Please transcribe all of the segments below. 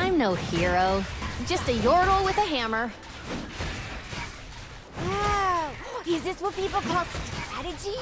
I'm no hero. Just a yordle with a hammer. Wow! Is this what people call strategy?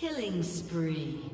Killing spree.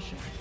Baron